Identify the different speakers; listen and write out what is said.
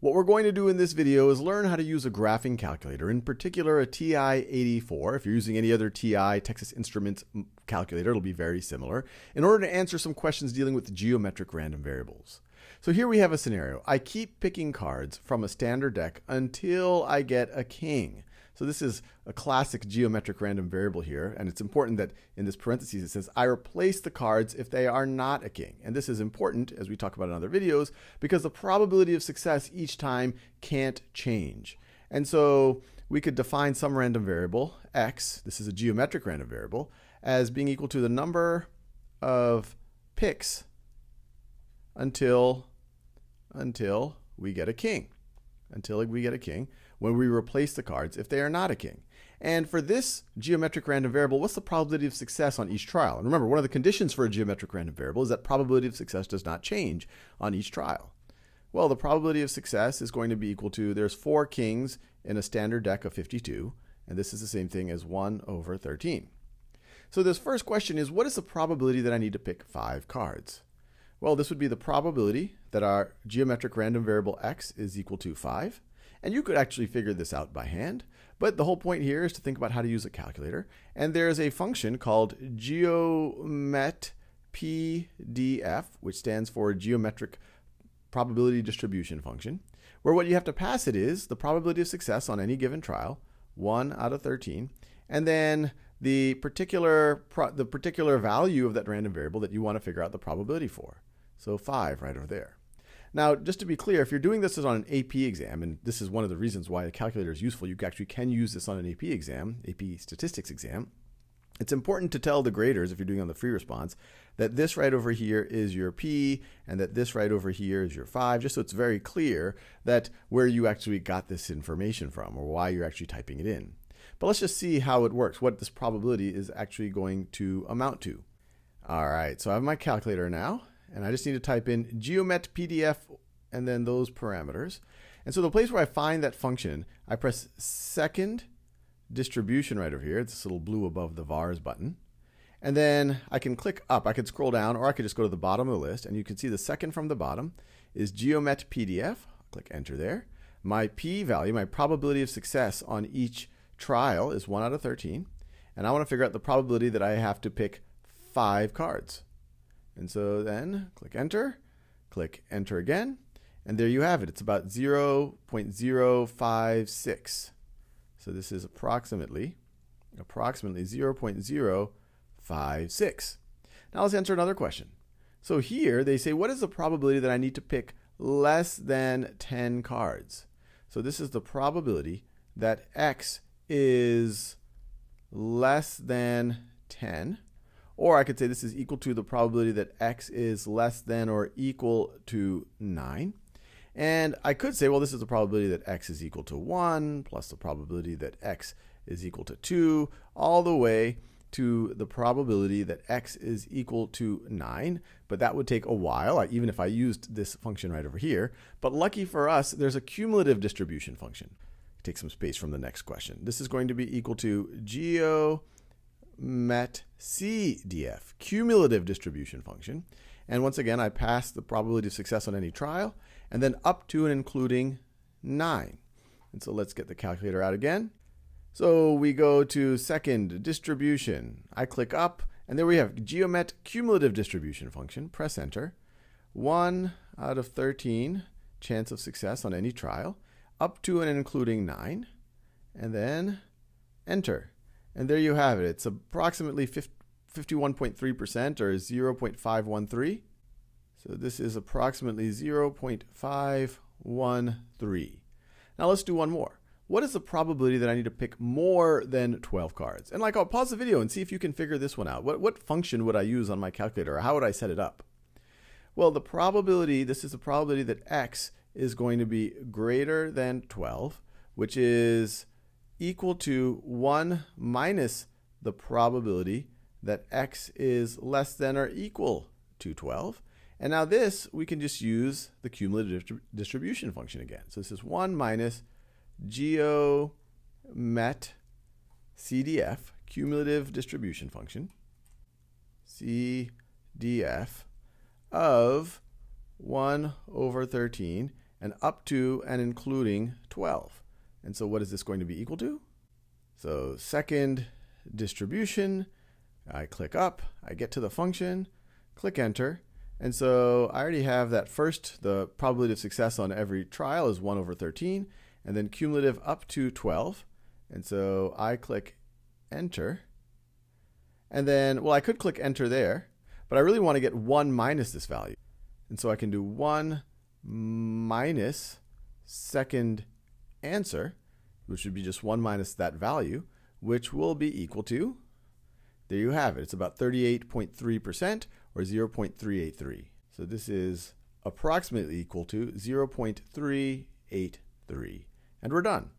Speaker 1: What we're going to do in this video is learn how to use a graphing calculator, in particular a TI-84. If you're using any other TI, Texas Instruments calculator, it'll be very similar, in order to answer some questions dealing with geometric random variables. So here we have a scenario. I keep picking cards from a standard deck until I get a king. So this is a classic geometric random variable here, and it's important that in this parentheses it says I replace the cards if they are not a king. And this is important, as we talk about in other videos, because the probability of success each time can't change. And so we could define some random variable, x, this is a geometric random variable, as being equal to the number of picks until, until we get a king. Until we get a king when we replace the cards if they are not a king. And for this geometric random variable, what's the probability of success on each trial? And remember, one of the conditions for a geometric random variable is that probability of success does not change on each trial. Well, the probability of success is going to be equal to, there's four kings in a standard deck of 52, and this is the same thing as 1 over 13. So this first question is, what is the probability that I need to pick five cards? Well, this would be the probability that our geometric random variable x is equal to 5. And you could actually figure this out by hand. But the whole point here is to think about how to use a calculator. And there's a function called geomet PDF, which stands for geometric probability distribution function, where what you have to pass it is the probability of success on any given trial, 1 out of 13, and then the particular the particular value of that random variable that you want to figure out the probability for. So 5 right over there. Now, just to be clear, if you're doing this on an AP exam, and this is one of the reasons why a calculator is useful, you actually can use this on an AP exam, AP statistics exam. It's important to tell the graders, if you're doing on the free response, that this right over here is your P and that this right over here is your 5, just so it's very clear that where you actually got this information from or why you're actually typing it in. But let's just see how it works, what this probability is actually going to amount to. All right, so I have my calculator now and I just need to type in geomet PDF and then those parameters. And so the place where I find that function, I press second distribution right over here. It's this little blue above the vars button. And then I can click up. I could scroll down or I could just go to the bottom of the list and you can see the second from the bottom is geomet PDF. Click enter there. My p value, my probability of success on each trial is 1 out of 13. And I want to figure out the probability that I have to pick five cards. And so then click enter, click enter again, and there you have it. It's about 0.056. So this is approximately, approximately 0.056. Now let's answer another question. So here they say, what is the probability that I need to pick less than 10 cards? So this is the probability that x is less than 10 or I could say this is equal to the probability that x is less than or equal to 9. And I could say, well, this is the probability that x is equal to 1 plus the probability that x is equal to 2 all the way to the probability that x is equal to 9, but that would take a while, even if I used this function right over here. But lucky for us, there's a cumulative distribution function. Take some space from the next question. This is going to be equal to geo met CDF, cumulative distribution function. And once again, I pass the probability of success on any trial, and then up to and including 9. And so let's get the calculator out again. So we go to second distribution. I click up, and there we have Geomet cumulative distribution function. Press enter. 1 out of 13 chance of success on any trial, up to and including 9, and then enter. And there you have it. It's approximately 51.3% or 0.513. So this is approximately 0.513. Now let's do one more. What is the probability that I need to pick more than 12 cards? And like, I'll pause the video and see if you can figure this one out. What, what function would I use on my calculator? Or how would I set it up? Well, the probability, this is the probability that x is going to be greater than 12, which is equal to 1 minus the probability that x is less than or equal to 12. And now this, we can just use the cumulative distribution function again. So this is 1 minus geomet CDF, cumulative distribution function, CDF of 1 over 13. and up to and including 12. And so what is this going to be equal to? So second distribution, I click up, I get to the function, click enter, and so I already have that first, the probability of success on every trial is 1 over 13, and then cumulative up to 12. And so I click enter. And then, well, I could click enter there, but I really want to get 1 minus this value. And so I can do 1 minus second answer, which would be just 1 minus that value, which will be equal to, there you have it. It's about 38.3% or 0.383. So this is approximately equal to 0.383. And we're done.